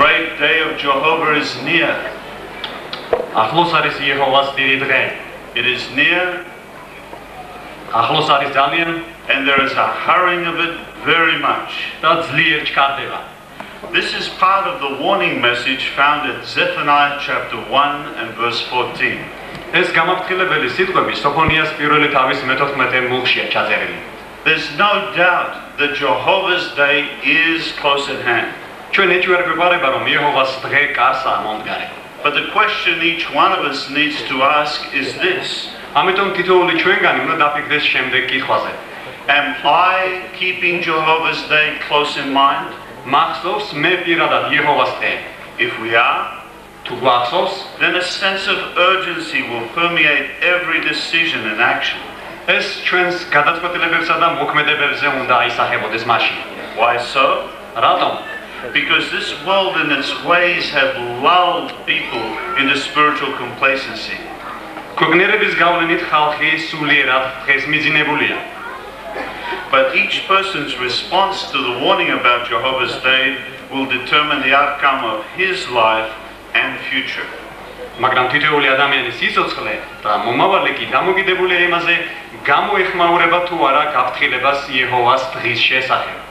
The great day of Jehovah is near. ახლოს არის იეჰოვას დიდი დღე. It is near, ახლოს არის ძალიან and there is a hurrying of it very much. და ძლიერ ჩქარდება. This is part of the warning message found at Zephaniah chapter 1 and verse 14. ეს გამაფრთხილებელი სიტყვები სოფონიას პირველი თავის მე-14 მუხშია ჩაწერილი. There's no doubt that Jehovah's day is close at hand. ჩვენ ეჭვერ გვეყარება რომ იეჰოვას დღე კარსა მომდგარე. But the question each one of us needs to ask is this ამიტომ თითოეული ჩვენგანი უნდა დაფიქრდეს შემდეგ კითხვაზე. Am I keeping Jehovah's day close in mind? მახსოვს მე პირადად იეჰოვას დღე. If we are, თუ გვახსოვს, then a sense of urgency will permeate every decision and action. ეს ჩვენს გადაწყვეტილებებსა და მოქმედებებზე უნდა აისახებოდეს მაშინ. Why so? რატომ? Because this world and its ways have lulled people into spiritual complacency. ქვეყნიერების გავლენით ხალხი სულიერად დღეს მიძინებულია. But each person's response to the warning about Jehovah's Day will determine the outcome of his life and future. მაგრამ თითოეული ადამიანის სიცოცხლე და მომავალი კი დამოკიდებულია იმაზე, გამოეხმაურება თუ არა გაფრთხილებას იეჰოვას დღის შესახებ.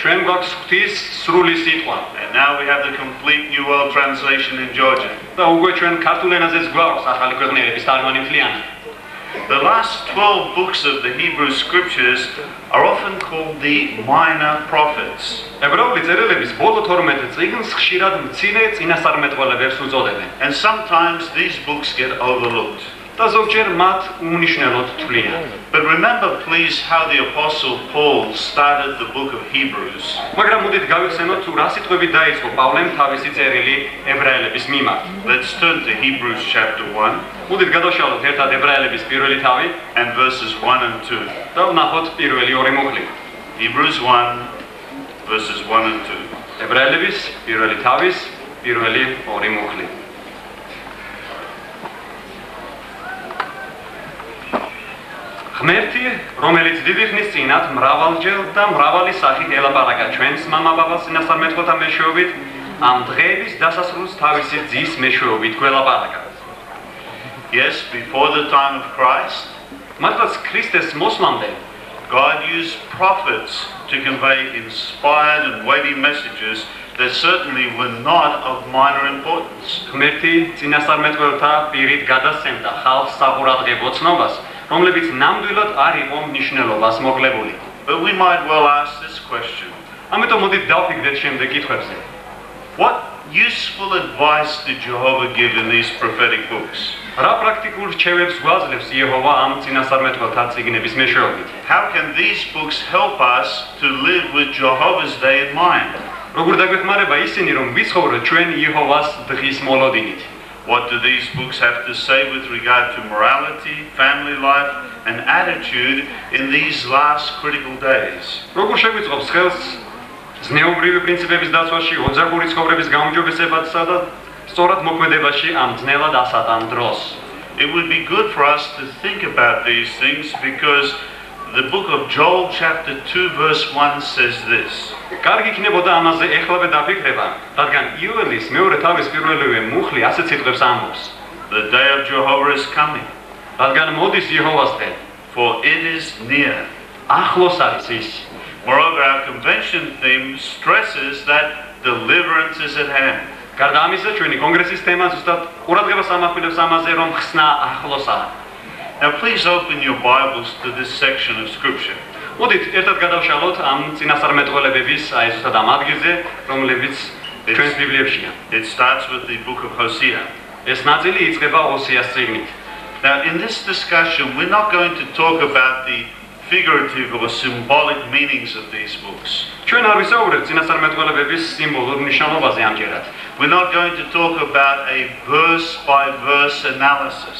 Tremgox Khtis Sruli Sitwa. And now we have the complete New World Translation in Georgian. Da ugočen katulen azes gors, ahal kornele, bistarmanim flian. The last 12 books of the Hebrew Scriptures are often called the Minor Prophets. And sometimes these books get overlooked. და ზოგჯერ მათ უნიშნელოდ თვლიან. But remember, please, how the Apostle Paul started the book of Hebrews. მაგრამ მოდით გავიხსენოთ თუ რა სიტყვები დაიწყო პავლემ თავისი წერილი ებრაელების მიმართ. Let's turn to Hebrews chapter 1 მოდით გადავშალოთ ერთად ებრაელების პირველი თავი and verses 1 and 2. და ვნახოთ პირველი ორი მუხლი. Hebrews 1, verses 1 and 2. ებრაელების პირველი თავის პირველი ორი მუხლი. ღმერთი, რომელიც დიდი ხნის წინათ მრავალჯერ და მრავალი სახით ელაპარაკა ჩვენს მამაბაბას წინასწარმეტყველთა მეშვეობით, ამ დღეების დასასრულს თავისი ძის მეშვეობით გველაპარაკა. Yes, before the time of Christ, მართლაც ქრისტეს მოსვლამდე God used prophets to convey inspired and weighty messages that certainly were not of minor importance. ღმერთი წინასწარმეტყველთა პირით გადასცემდა ხალხს საყურადღებო ცნობას, რომლებიც ნამდვილად არ იყო მნიშვნელობას მოკლებული. But we might well ask this question ამიტომ მოდით დავფიქრდეთ შემდეგ კითხვებზე. What useful advice did Jehovah give in these prophetic books? რა პრაქტიკულ რჩევებს გვაძლევს იეჰოვა ამ წინასწარმეტყველთა წიგნების მეშვეობით? How can these books help us to live with Jehovah's Day in mind? როგორ დაგვეხმარება ისინი, რომ ვიცხოვროთ ჩვენ იეჰოვას დღის მოლოდინით? What do these books have to say with regard to morality, family life, and attitude in these last critical days? როგორ შეგვიწყობს ხელს ზნეობრივი პრინციპების დაცვაში, ოძახური ცხოვრების გაუმჯობესებასა და სწორად მოქმედებაში ამ ძნელად ასატან დროს? It would be good for us to think about these things because the book of Joel, chapter 2, verse 1 says this კარგი იქნებოდა ამაზე ეხლავე დაფიქრება, რადგან იოელის მეორე თავის პირველივე მუხლი ასე ციტყვებს ამბობს. The day of Jehovah is coming, რადგან მოდის იეჰოვას დღე, for it is near. ახლოს არის ის. Moreover, our convention theme stresses that deliverance is at hand. გარდა ამისა, ჩვენი კონგრესის თემა ზუსტად ყურადღებას ამახვილებს ამაზე, რომ ხსნა ახლოსაა. Now, please open your Bibles to this section of Scripture. მოდით ერთად გადავშალოთ ამ წინასწარმეტყველებების აი ზუსტად ამ ადგილზე, რომლებიც ჩვენს ბიბლიებშია. It starts with the book of Hosea. ეს ნაწილი იწყება ოსიას წიგნით. Now, in this discussion, we're not going to talk about the figurative or symbolic meanings of these books. ჩვენ არ ვისაუბრებთ წინასწარმეტყველებების სიმბოლურ მნიშვნელობაზე ამჯერად, We're not going to talk about a verse by verse analysis.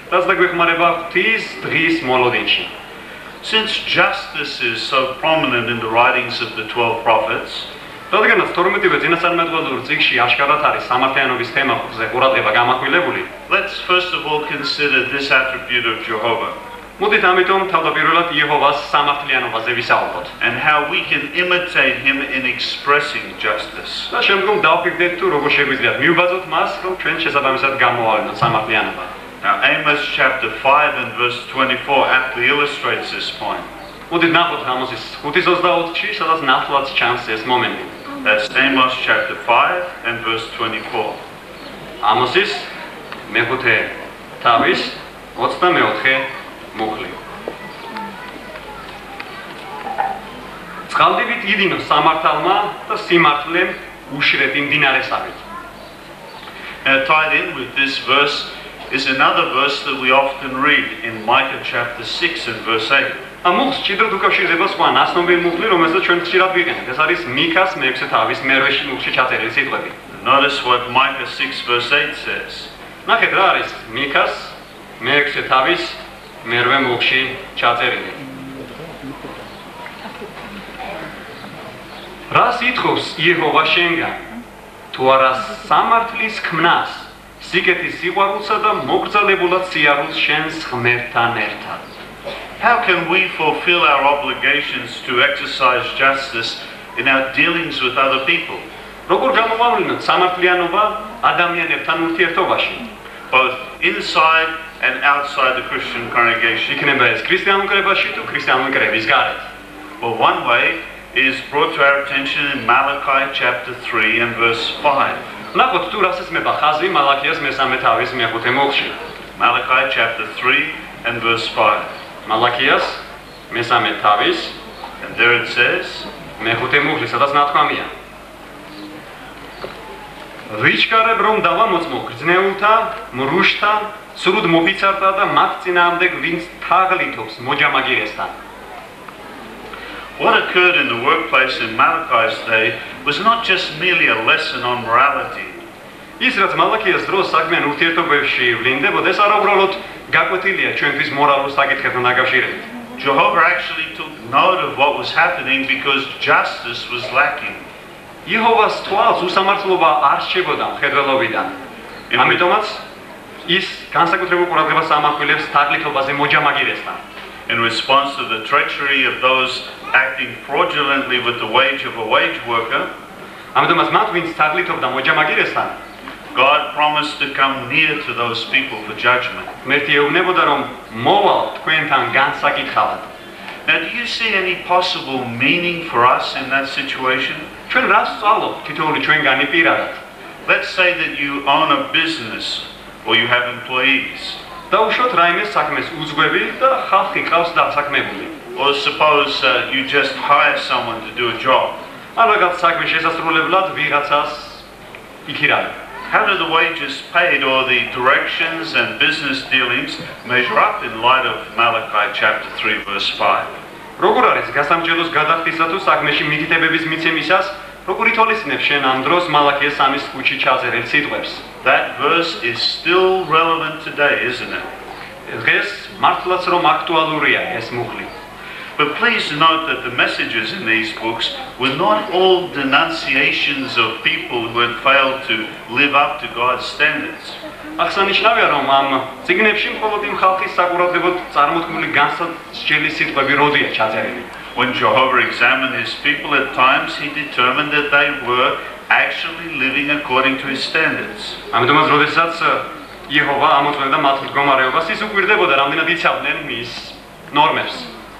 რაც და გვეხმარება ღვთის დღის მოლოდინში. Since justice is so prominent in the writings of the 12 prophets, რადგანაც 12-ვე წინასწარმეტყველურ წიგში აშკარად არის სამართლიანობის თემა ხზე ყურადღება გამახვილებული, let's first of all consider this attribute of Jehovah მოდით ამიტომ თავდაპირველად იეჰოვას სამართლიანობაზე ვისაუბროთ. and how we can imitate him in expressing justice. და შემდგომ დავფიქრდეთ თუ როგორ შეგვიძლია მივბაძოთ მას, რომ ჩვენ შესაბამისად გამოავლინოთ სამართლიანობა. Now, Amos chapter 5 and verse 24 aptly illustrates this point. მოდით ნახოთ ამოსის 5:24-ში, სადაც ნათლად ჩანს ეს მომენტი. That's Amos chapter 5 and verse 24. ამოსის მეხუთე თავის 24 მუხლი. წყალდივით იდინო სამართალმა და სიმართლემ უშრედი მდინარესავით. Now, tied in with this verse is another verse that we often read in Micah chapter 6 and verse 8. ამ მუხლს ჭიდროდ უკავშირდება სხვა ნაცნობი მუხლი, რომელსაც ჩვენ ხშირად ვიყენებთ. ეს არის მიქას მეექვსე თავის მერვეში მუხლში ჩაწერილი სიტყვები. Notice what Micah 6 verse 8 says. ნახეთ რა არის მიქას მეექვსე თავის მერვე მუხლში ჩაწერილი. რა სიტყვის იეჰოვა შენგან? თუ არა სამართლის ქმნას, სიკეთის სიყვარულსა და მოგრძალებულად სიარულს შენს ღმერთთან ერთად. How can we fulfill our obligations to exercise justice in our dealings with other people, როგორ გამოავლინოთ სამართლიანობა ადამიანებთან ურთიერთობაში? both inside and outside the Christian congregation? იქნება ეს ქრისტიანულ კრებაში თუ ქრისტიანულ კრების გარეთ. Well, one way is brought to our attention in Malachi chapter 3 and verse 5. ნახოთ თუ რას ესმება ხაზი მალაქიას მესამე თავის მეხუთე მუხლში. Malachi chapter 3 and verse 5. მალაქიას მესამე თავის And there it says, მეხუთე მუხლი, სადაც ნათქვამია. ვიჩქარებ რომ დავამოწმო გრძნეულთა, მრუშთა, სრუდ მოფიცართა და მათ წინააღმდეგ ვინც თაღლითობს მოჯამაგირესთან. What occurred in the workplace in Malachi's day was not just merely a lesson on morality, ის რაც მალაქიას დროს საქმიან ურთიერთობებში ვლინდებოდა, ეს არა უბრალოდ გაკვეთილია ჩვენთვის მორალურ საკითხებთან დაკავშირებით. Jehovah actually took note of what was happening because justice was lacking. იეჰოვას თვალს უსამართლობა არ შეებოდა მხედველობიდან. ამიტომაც ის განსაკუთრებულ ყურადღებას ამახვილებს თაღლითობაზე მოჯამაგირესთან. In response to the treachery of those acting fraudulently with the wage of a wage worker, ამიტომაც მათ ვინც თაღლითობდა მოჯამაგირესთან, God promised to come near to those people for judgment. მერტი ეუბნებოდა რომ მოვალ თქვენთან განსაკითხავად. Now, do you see any possible meaning for us in that situation? ჩვენ რას ვწავლობ თითოეული ჩვენგანი პირადად? Let's say that you own a business or you have employees. დაუშვათ რაიმე საქმეს უძღვები და ხალხი ყავს დასაქმებული. Or suppose uh, you just hire someone to do a job. ან რაღაც საქმის შესასრულებლად ვიღაცას იქირავებ. How do the wages paid or the directions and business dealings measure up in light of Malachi chapter 3 verse 5? როგორ არის გასამჯელოს გადახდისა თუ საქმეში მითითებების მიცემისას, როგორ ითვალისწინებ შენ ამ დროს მალაქიას სამის ხუთში ჩაწერილ სიტყვებს? That verse is still relevant today, isn't it? დღეს მართლაც რომ აქტუალურია ეს მუხლი. But please note that the messages in these books were not all denunciations of people who had failed to live up to God's standards. აღსანიშნავია რომ ამ ციგნებში მხოლოდ იმ ხალხის საკურადღებოდ წარმოქმნილი განსაცდელი სიტყვები როდია ჩაწერილი. When Jehovah examined his people at times, he determined that they were actually living according to his standards. ამიტომაც როდესაც იეჰოვა ამოწმებდა მათ მდგომარეობას, ის უკვირდებოდა რამდენად იცავდნენ მის ნორმებს.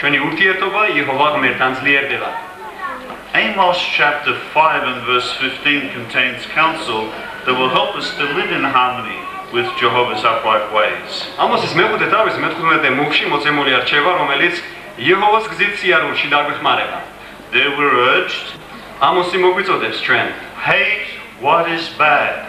ჩვენი ურთიერთობა იეჰოვა ღმერთთან ძლიერდება. Amos chapter 5 and verse 15 contains counsel that will help us to live in harmony with Jehovah's upright ways. ამოსის მეუღუდე თავის მე-15 მუხში მოცემული არჩევა, რომელიც იეჰოვას გზით სიარულში დაგვეხმარება. There we're urged, ამოსი მოგვიწოდებს ჩვენ hate what is bad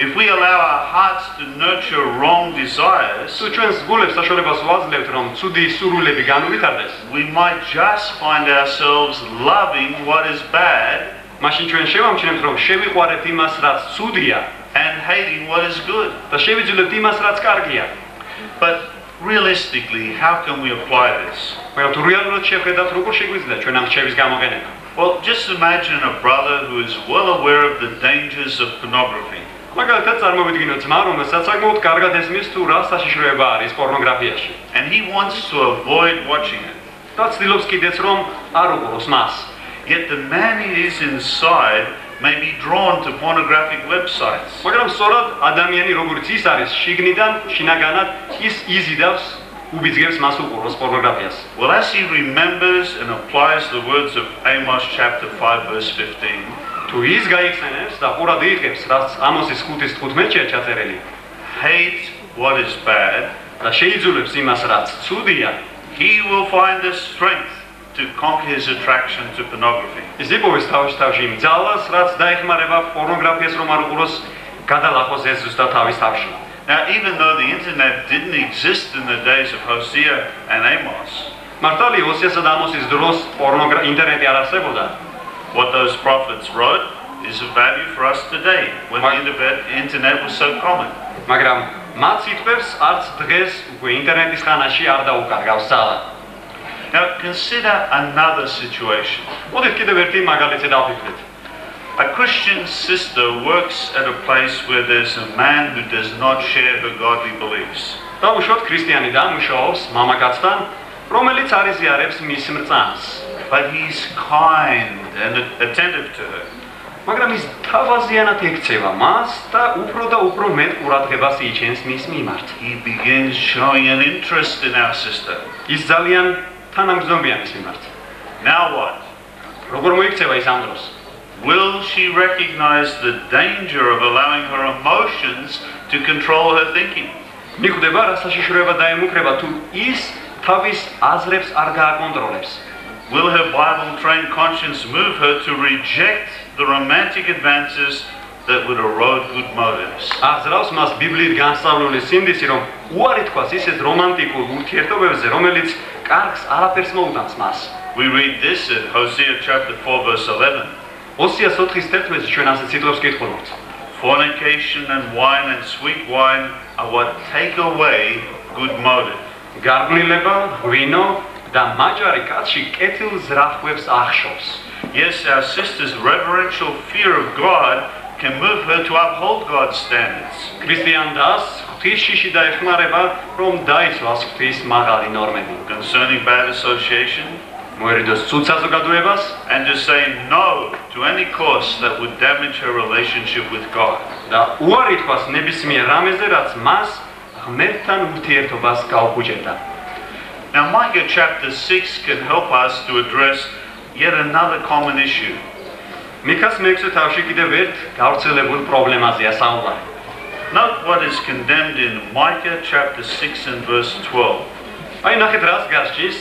If we allow our hearts to nurture wrong desires. We might just find ourselves loving what is bad, and hating what is good. But realistically, how can we apply this? Well, just imagine a brother who is well aware of the dangers of pornography მაგალითად წარმოვიდგინოთ ძმა, რომელსაც საკმაოდ კარგად ესმის თუ რა საშიშროება არის პორნოგრაფიაში. And he wants to avoid watching it. და ცდილობს კიდეც რომ არ უყუროს მას. Yet the man he is inside may be drawn to pornographic websites. მაგრამ სწორად ადამიანი როგორც ის არის შიგნიდან, შინაგანად ის იზიდავს უბიძგებს მას უყუროს პორნოგრაფიას. Well, as he remembers and applies the words of Amos chapter 5 verse 15, თუ ის გაიხსენებს და ყურად იიღებს, რაც ამოსის 5-ის 15-ია ჩაწერილი hate what is bad, და შეიძულებს იმას, რაც ცუდია, he will find the strength to conquer his attraction to pornography. ის იპოვეს თავში თავში იმ ძალას, რაც დაეხმარება პორნოგრაფიას რომ არ უყუროს, გადალახოს ეს ზუსტად თავის თავში. Now, even though the internet didn't exist in the days of Hosea and Amos, მართალი ოსიასა და ამოსის დროს პორნოგრა ინტერნეტი არ არსებობდა. what those prophets wrote is of value for us today when the internet, internet was so common. მაგრამ მათ სიტყვებს არც დღეს უკვე ინტერნეტის ხანაში არ დაუკარგავს ძალა. Now, consider another situation. მოდით კიდევ ერთი მაგალითი დავფიქრეთ. A Christian sister works at a place where there's a man who does not share her godly beliefs. დავუშვოთ ქრისტიანი და მუშაობს მამაკაცთან, რომელიც არ იზიარებს მის მრწანს. But he's kind and attentive to her. მაგრამ ის თავაზიანად ექცევა მას და უფრო და უფრო მეტ ყურადღებას იჩენს მის მიმართ. He begins showing an interest in our sister. ის ძალიან თანამგზნობია მის მიმართ. Now what? როგორ მოიქცევა ის ამ დროს? Will she recognize the danger of allowing her emotions to control her thinking? მიხვდება რა საშიშროება დაემუქრება თუ ის თავის აზრებს არ გააკონტროლებს. Will her Bible trained conscience move her to reject the romantic advances that would erode good motives? აზრავს მას ბიბლიით განსწავლული სინდისი, რომ უარი თქვას ისეთ რომანტიკულ ურთიერთობებზე, რომელიც კარგს არაფერს მოუტანს მას. We read this in Hosea chapter 4 verse 11. ოსიას 4:11-ში ჩვენ ასე ციტლებს კითხულობთ. Fornication and wine and sweet wine are what take away good motive. გარგლილება, ღვინო და მაჭარი კაცში კეთილ ზრახვებს ახშობს. Yes, our sister's reverential fear of God can move her to uphold God's standards. ქრისტიან დას ღვთის შიში დაეხმარება, რომ დაიცვას ღვთის მაღალი ნორმები. concerning bad association მოერიდოს ცუდ საზოგადოებას and to say no to any course that would damage her relationship with God. და უარი თქვას ნებისმიერ რამეზე, რაც მას ღმერთთან ურთიერთობას გაუგუჭებდა. Now, Micah chapter 6 can help us to address yet another common issue. მიქას მეექვსე თავში კიდევ ერთ გავრცელებულ პრობლემაზეა საუბარი. Note what is condemned in Micah chapter 6 and verse 12. აი ნახეთ რას გასჭის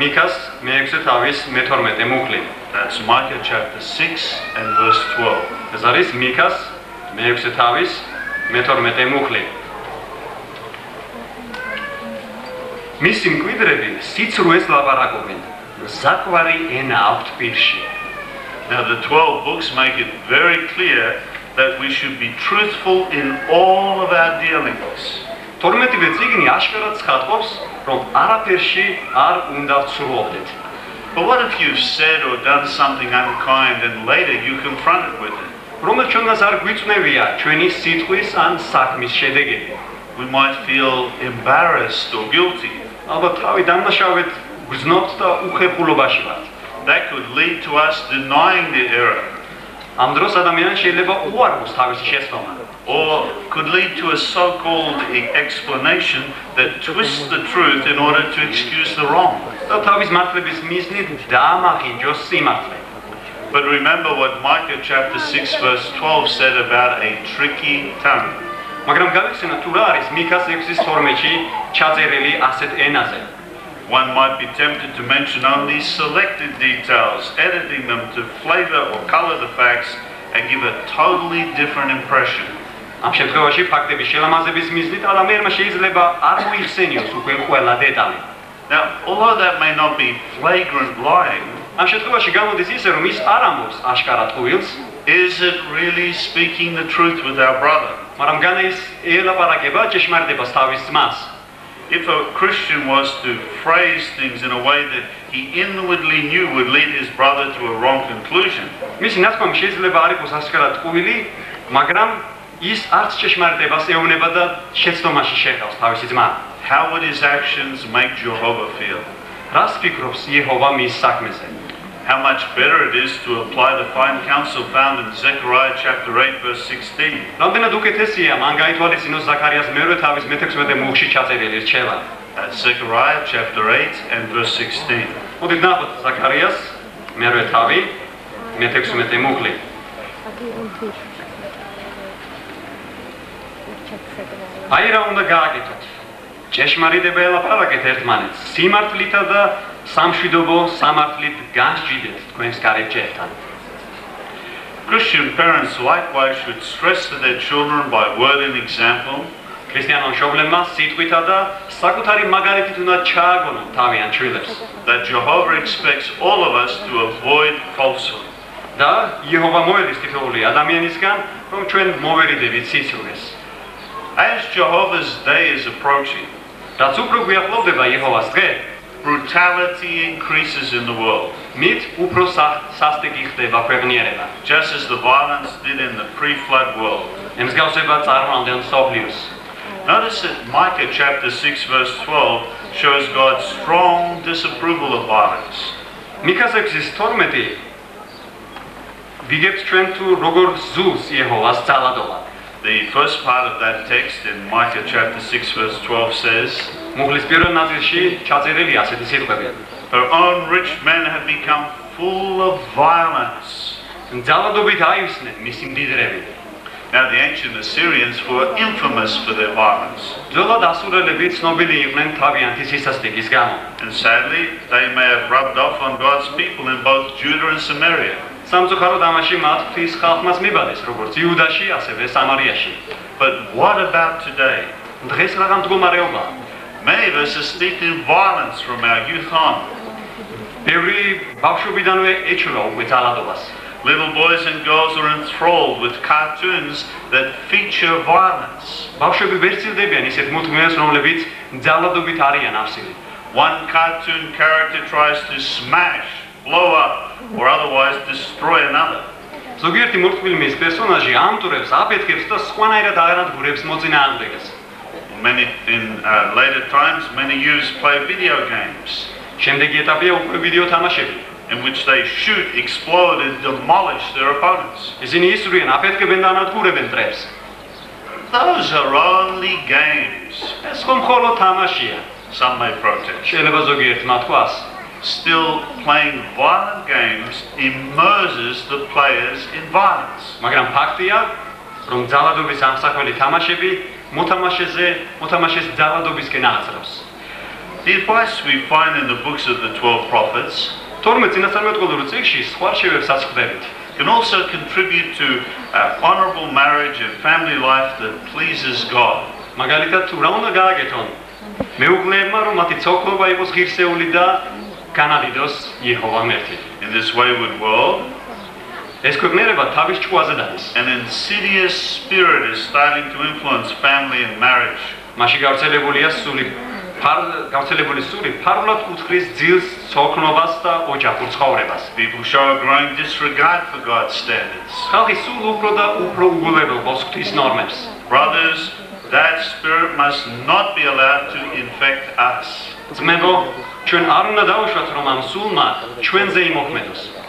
მიქას მეექვსე თავის მე-12 მუხლი. That's Micah chapter 6 and verse 12. ეს არის მიქას მეექვსე თავის მე-12 მუხლი. მისი მკვიდრები სიცრუეს ლაპარაკობენ. საკვარი ენა აქვთ პირში. Now, the 12 books make it very clear that we should be truthful in all of our dealings. 12-ე წიგნი აშკარად ცხადყოფს, რომ არაფერში არ უნდა ვცრუობდეთ. But what if you've said or done something unkind and later you confronted with it? რომელ ჩვენგანს არ გვიწნევია ჩვენი სიტყვის ან საქმის შედეგები. We might feel embarrassed or guilty. ალბათ თავი დამნაშავედ გრძნობთ და უხერხულობაში ვართ. That could lead to us denying the error ამ დროს ადამიანს შეიძლება უარყოს თავისი შეცდომა. or could lead to a so-called e- explanation that twists the truth in order to excuse the wrong. და თავის მართლების მიზნით დაამახინჯოს სიმართლე. But remember what Micah chapter 6 verse 12 said about a tricky tongue. მაგრამ გავიხსენოთ თუ რა არის მიქას 6:12-ში ჩაწერილი ასეთ ენაზე. One might be tempted to mention only selected details, editing them to flavor or color the facts and give a totally different impression. ამ შემთხვევაში ფაქტების შელამაზების მიზნით ადამიანმა შეიძლება არ მოიხსენიოს უკვე ყველა დეტალი. Now, although that may not be flagrant lying, ამ შემთხვევაში გამოდის ისე, რომ ის არ ამბობს აშკარად ღვიძლს, is it really speaking the truth with our brother? მაგრამ განა ის ელაპარაკება ჭეშმარიტებას თავის ძმას. If a Christian was to phrase things in a way that he inwardly knew would lead his brother to a wrong conclusion, მისი ნათქვამი შეიძლება არ იყოს აშკარად ღვილი, მაგრამ ის არც ჭეშმარიტებას ეუბნება და შეცდომაში შეხავს თავისი ძმა. how would his actions make Jehovah feel? რას ფიქრობს იეჰოვა მის საქმეზე? How much better it is to apply the fine counsel found in Zechariah chapter 8 verse 16. რამდენად უკეთესია მან გაითვალისწინოს ზაქარიას მეორე თავის მე-16 მუხში ჩაწერილი რჩევა. Uh, Zechariah chapter 8 and verse 16. მოდით ნახოთ ზაქარიას მეორე თავი მე-16 მუხლი. აი რა უნდა გააკეთოთ. ჭეშმარიტება ელაპარაკეთ ერთმანეთს. სიმართლითა და სამშვიდობო სამართლით განსჯიდეთ თქვენს კარიბჭეებთან. Christian parents likewise should stress to their children by word and example ქრისტიანულ მშობლებმა სიტყვითა და საკუთარი მაგალითით უნდა ჩააგონონ თავიანთ შვილებს. that Jehovah expects all of us to avoid falsehood. და იეჰოვა მოედის თითოეული ადამიანისგან, რომ ჩვენ მოვერიდებით სიცრუეს. As Jehovah's day is approaching, რაც უფრო გვიახლოვდება იეჰოვას დღე, brutality increases in the world, მით უფრო სა- სასტიკი ხდება ქვეყნიერება. just as the violence did in the pre-flood world. ემსგავსება წარმამდელ სოფლიოს. Notice that Micah chapter 6 verse 12 shows God's strong disapproval of violence. მიქას 6:12 ვიგებთ ჩვენ თუ როგორ ზუს იეჰოვას ძალადობა. The first part of that text in Micah chapter 6 verse 12 says, მუხლის პირველ ნაწილში ჩაწერილი ასეთი სიტყვები. Her own rich men have become full of violence. ძალადობით აივსნენ მისი მდიდრები. Now the ancient Assyrians were infamous for their violence. ძველად ასურელები ცნობილი იყვნენ თავიანთი სისასტიკის გამო. And sadly, they may have rubbed off on God's people in both Judah and Samaria. სამწუხაროდ ამაში მათ ღვთის ხალხმას მიბადეს, როგორც იუდაში, ასევე სამარიაში. But what about today? დღეს რაღაც მდგომარეობა. Many of us are steeped in violence from our youth on. ბევრი ბავშვობიდანვე ეჩვევა უკვე ძალადობას. Little boys and girls are enthralled with cartoons that feature violence. ბავშვები ვერ ცილდებიან ისეთ მოთმევას, რომლებიც ძალადობით არიან ავსილი. One cartoon character tries to smash, blow up, or otherwise destroy another. ზოგიერთი მულტფილმის პერსონაჟი ამტურებს, აფეთქებს და სხვანაირად აღანადგურებს მოწინააღმდეგეს. In many in uh, later times, many youths play video games შემდეგი ეტაპია უკვე ვიდეო თამაშები. in which they shoot, explode, and demolish their opponents. ისინი ისვრიან, აფეთქებენ და ანადგურებენ მტრებს. Those are only games. ეს ხომ მხოლოდ თამაშია. Some may protest. შეიძლება ზოგიერთმა თქვას. Still, playing violent games immerses the players in violence. მაგრამ ფაქტია, რომ ძალადობის ამსახველი თამაშები მოთამაშეზე, მოთამაშეს ძალადობისკენ აღწევს. Advice we find in the books of the 12 prophets 12 წინასწარმეტყველურ წიგნში სხვა შევებსაც ხვდებით. can also contribute to uh, honorable marriage and family life that pleases God. მაგალითად თუ რა უნდა გააკეთონ მეუღლეებმა რომ მათი ცოქლობა იყოს ღირსეული და განადიდოს იეჰოვამ ერთით In this wayward world, ეს ქვეყნიერება თავის ჭუაზე დადის an insidious spirit is starting to influence family and marriage. მასში გავრცელებულია სული ფარ გავრცელებული სული ფარულად კუთხრის ძილს ცოქნობას და ოჯახურ ცხოვრებას People show a growing disregard for God's standards. ხალხი სულ უფრო და უფრო უგულებელს ღვთის ნორმებს Brothers, that spirit must not be allowed to infect us. ძმებო ჩვენ არ უნდა დავუშვათ რომ ამ სულმა ჩვენზე იმოქმედოს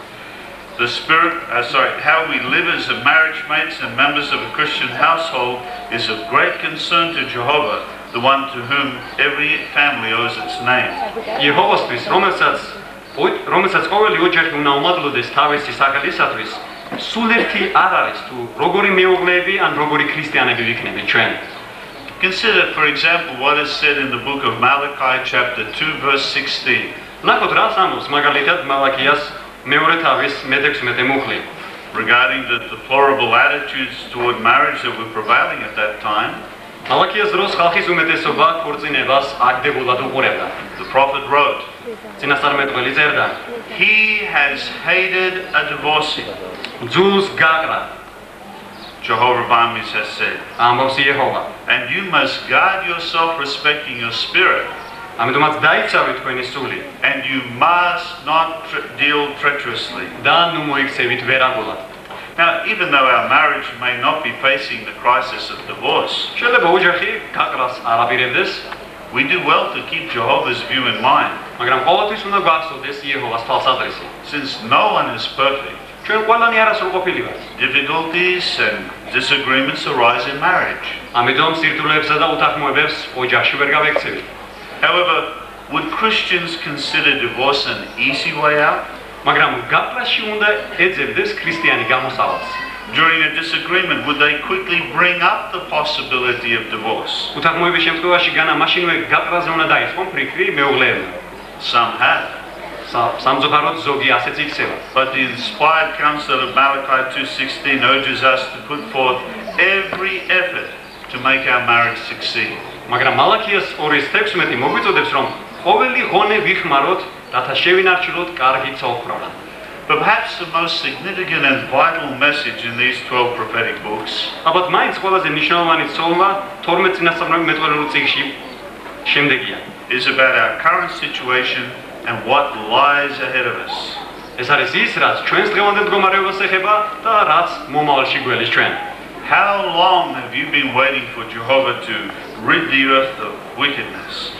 The spirit, uh, sorry, how we live as a marriage mates and members of a Christian household is of great concern to Jehovah, the one to whom every family owes its name. იეჰოვასთვის რომელსაც ო- რომელსაც ყოველი ოჯახი უნდა უმადლოდეს თავისი სახელისათვის სულ ერთი არ არის თუ როგორი მეუღლეები ან როგორი ქრისტიანები ვიქნებით ჩვენ Consider, for example, what is said in the book of Malachi, chapter 2, verse 16. ნახოთ რა სამოს მაგალითად მალაკიას მეორე თავის მე-16 მუხლი regarding the deplorable attitudes toward marriage that were prevailing at that time, მალაკიას დროს ხალხის უმეტესობა ქორწინებას აგდებულად უყურებდა the prophet wrote, წინასწარმეტყველი წერდა He has hated a divorcee, ძულს გაკრა Jehovah Bamis has said. ამბობს იეჰოვა And you must guard yourself respecting your spirit, ამიტომაც დაიცავი თქვენი სული and you must not tre- deal treacherously. და ნუ მოიქცევით ვერაგულად Now, even though our marriage may not be facing the crisis of divorce, შეიძლება ოჯახი გაკრას არ აპირებდეს we do well to keep Jehovah's view in mind, მაგრამ ყოველთვის უნდა გახსოვდეს იეჰოვას თვალსაზრისი since no one is perfect. ჩვენ ყველანი არასრულყოფილი ვართ Difficulties and disagreements arise in marriage. ამიტომ სირთულეებსა და უთანხმოებებს ოჯახში ვერ გავექცევით However, would Christians consider divorce an easy way out? მაგრამ გაკრაში უნდა ეძებდეს ქრისტიანი გამოსავალს During a disagreement, would they quickly bring up the possibility of divorce? უთანხმოების შემთხვევაში განა მაშინვე გაკრაზე უნდა დაიწყონ ფრიქრი მეუღლეებმა Some have. სა- სამწუხაროდ ზოგი ასეც იქცევა But the inspired counsel of Malachi 2.16 urges us to put forth every effort to make our marriage succeed. მაგრამ მალაქიას 2:16 მოგვიწოდებს რომ ყოველი ღონე ვიხმაროთ რათა შევინარჩუნოთ კარგი But perhaps the most significant and vital message in these 12 prophetic books ალბათ მაინც ყველაზე მნიშვნელოვანი ცოლმა 12 წინასწარმეტყველურ მეტყველურ წიგნში შემდეგია. is about our current situation and what lies ahead of us. ეს არის ის რაც ჩვენს დღევანდელ მდგომარეობას ეხება და რაც მომავალში გველის ჩვენ How long have you been waiting for Jehovah to rid the earth of wickedness?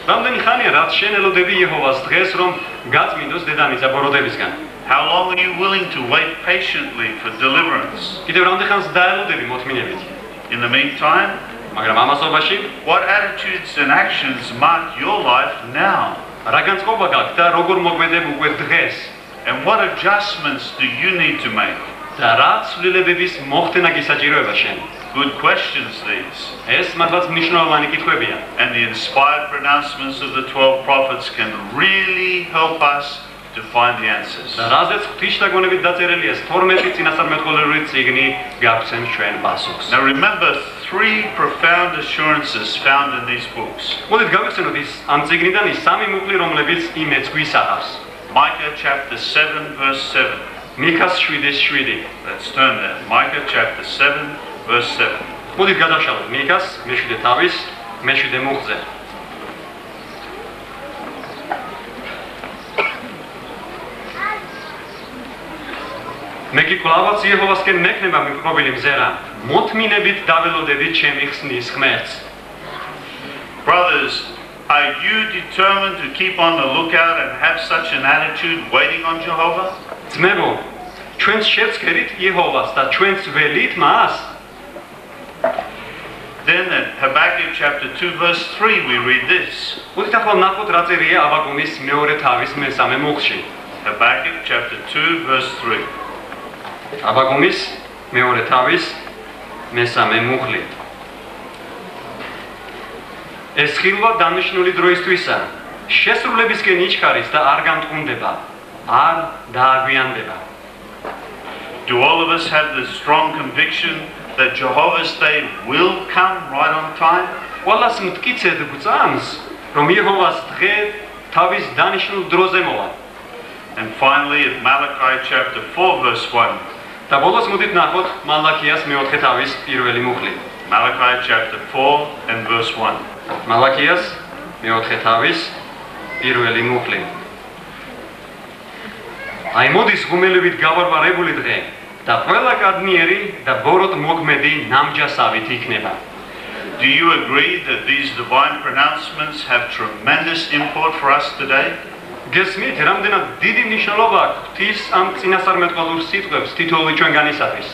How long are you willing to wait patiently for deliverance? In the meantime, what attitudes and actions mark your life now? And what adjustments do you need to make? და რა ცვლილებების მოხდენა გისაჭიროება შენ Good questions, these. ეს მართლაც მნიშვნელოვანი კითხვებია And the inspired pronouncements of the 12 prophets can really help us to find the answers. და რაზეც ღვთისმშობლებით დაწერილია 12 წინასწარმეტყველური წიგნი გაგცემს ჩვენ პასუხს Now remember three profound assurances found in these books. მოდით გავიხსენოთ ის ამ წიგნიდან ის სამი მუხლი რომლებიც იმეც გვისახავს Micah chapter 7, verse 7. მიქას 7:7 Let's turn there. Micah chapter 7, verse 7. მოდით გადავშალოთ მიქას მე-7 თავის მე-7 მუხლზე მე კი კლავაც იეჰოვასკენ მექნება მიყრობილი მზერა მოთმინებით დაველოდებით ჩემი ხსნის ღმერთს Brothers, are you determined to keep on the lookout and have such an attitude waiting on Jehovah? ძმებო ჩვენს შევცქერით იეჰოვას და ჩვენს ველით მას. Then in Habakkuk chapter 2, verse 3, we read this. მოდით ახლა ნახოთ რა წერია აბაკუმის მეორე თავის მესამე მუხლში Habakkuk chapter 2, verse 3. აბაკუმის მეორე თავის მესამე მუხლი. ეს ხილვა დანიშნული დროისთვისა. შესრულებისკენ იჩქარის და არ გამტყუნდება არ დააგვიანდება Do all of us have the strong conviction that Jehovah's Day will come right on time? ყველას მткიცედ გვწამს, რომ იეჰოვას დღე თავის დანიშნულ დროზე მოვა. And finally, at Malachi chapter 4, verse 1, და ბოლოს მოდით ნახოთ მალაქიას მეოთხე თავის პირველი მუხლი. Malachi chapter 4 and verse 1. მალაქიას მეოთხე თავის პირველი მუხლი. აი მოდის ღუმელებით გავარვარებული დღე და ყველა კადნიერი და ბოროტ მოგმედი ნამჯასავით იქნება. Do you agree that these divine pronouncements have tremendous import for us today? გესმით, რამდენად დიდი მნიშვნელობა აქვს ღვთის ამ წინასწარმეტყველურ სიტყვებს თითოეული ჩვენგანისათვის.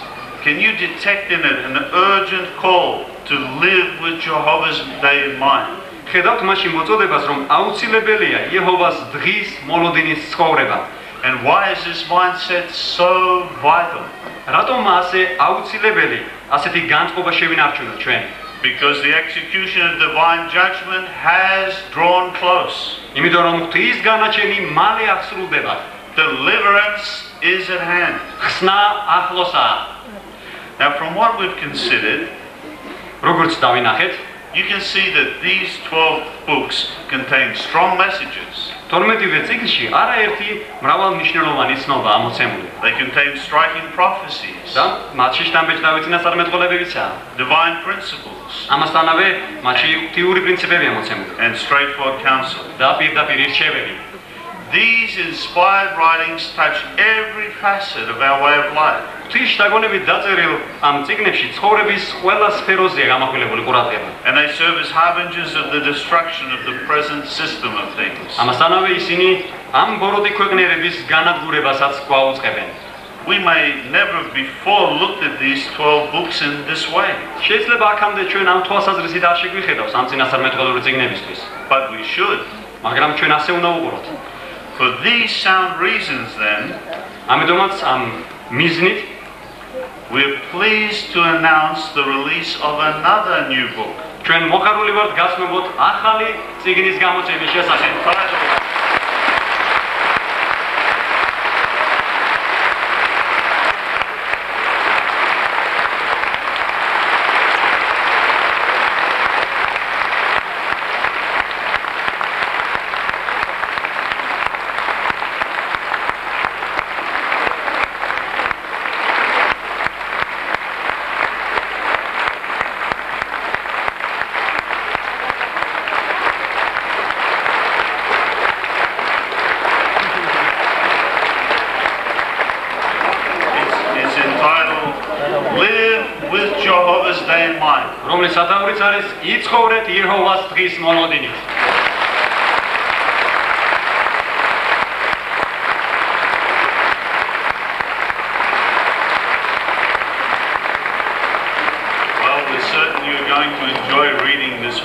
Can you detect in it an urgent call to live with Jehovah's Day in mind? ხედავთ მაშინ მოწოდებას, რომ აუცილებელია იეჰოვას დღის მოლოდინის ცხოვრება. And why is this mindset so vital? რატომ ასე აუცილებელი ასეთი განწყობა შევინარჩუნოთ ჩვენ? Because the execution of divine judgment has drawn close. იმიტომ რომ ღვთის განაჩენი მალე აღსრულდება. Deliverance is at hand. ხსნა ახლოსაა. Now from what we've considered, როგორც დავინახეთ, you can see that these 12 books contain strong messages. 12-ვე ციკლში არაერთი მრავალნიშნულოვანი ცნობა ამოცემული. They contain striking prophecies, და მათში შთამბეჭდავი წინასწარმეტყველებებიცაა. divine principles, ამასთანავე მათში თეორიული პრინციპები ამოცემული and straightforward counsel. და პირდაპირ ირჩევები. These inspired writings touch every facet of our way of life. ღვთის შთაგონებით დაწერილ ამ წიგნებში ცხოვრების ყველა სფეროზეა გამახვილებული ყურადღება. And they serve as harbingers of the destruction of the present system of things. ამასთანავე ისინი ამ ბოროტი ქვეყნიერების განადგურებასაც გვაუწყებენ. We may never before looked at these 12 books in this way, შეიძლება აქამდე ჩვენ ამ თვალსაზრისით არ შეგვიხედავს ამ წინასწარმეტყველური წიგნებისთვის, but we should. მაგრამ ჩვენ ასე უნდა ვუყუროთ. For these sound reasons, then, ამიტომაც ამ მიზნით we're pleased to announce the release of another new book ჩვენ მოხარული ვართ გაცნობოთ ახალი წიგნის გამოცემის შესახებ.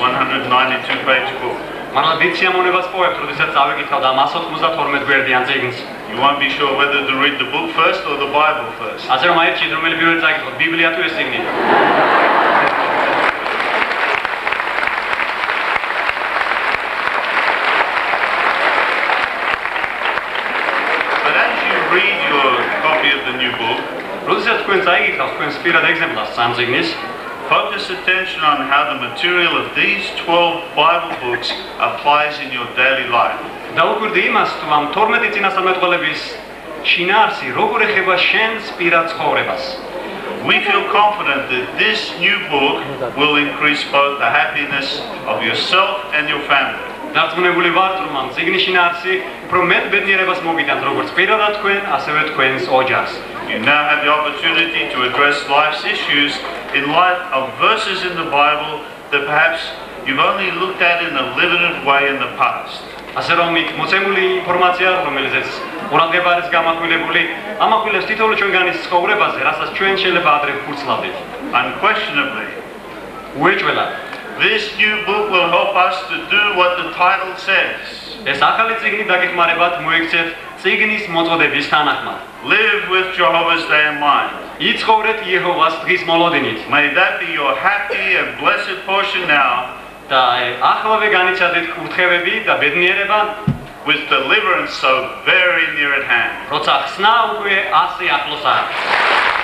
192 page book. მაგრამ დიდ სიამოვნებას პოებთ, როდესაც წავიკითხავთ ამ 192 გვერდიან წიგნს. You won't be sure whether to read the book first or the Bible first. ასე რომ აიჩით რომელი პირველი წაიკითხოთ, ბიბლია თუ ეს წიგნი. წაიკითხავთ თქვენს პირად ეგზემპლარს ამ წიგნის, focus attention on how the material of these 12 Bible books applies in your daily life. დაუკვირდი იმას, თუ ამ 12 წინასწარმეტყველების შინაარსი როგორ ეხება შენს პირად ცხოვრებას. We feel confident that this new book will increase both the happiness of yourself and your family. დარწმუნებული ვართ, რომ ამ წიგნის შინაარსი უფრო მეტ ბედნიერებას მოგიტანთ როგორც პირადად თქვენ, ასევე თქვენს ოჯახს. You now have the opportunity to address life's issues in light of verses in the Bible that perhaps you've only looked at in a limited way in the past. ასე რომ იქ მოცემული ინფორმაცია, რომელზეც ყურადღება არის გამახვილებული, ამახვილებს თითოეული ჩვენგანის ცხოვრებაზე, რასაც ჩვენ შეიძლება ადრე ვფურცლავდით. Unquestionably, უეჭველად, this new book will help us to do what the title says. ეს ახალი წიგნი დაგეხმარებათ მოიქცეთ წიგნის მოწოდების თანახმად. Live with Jehovah's Day in mind. იცხოვრეთ იეჰოვას დღის მოლოდინით May that be your happy and blessed portion now და ახლავე განიცადეთ კურთხევები და ბედნიერება, with deliverance so very near at hand. როცა ხსნა უკვე ასე ახლოსაა.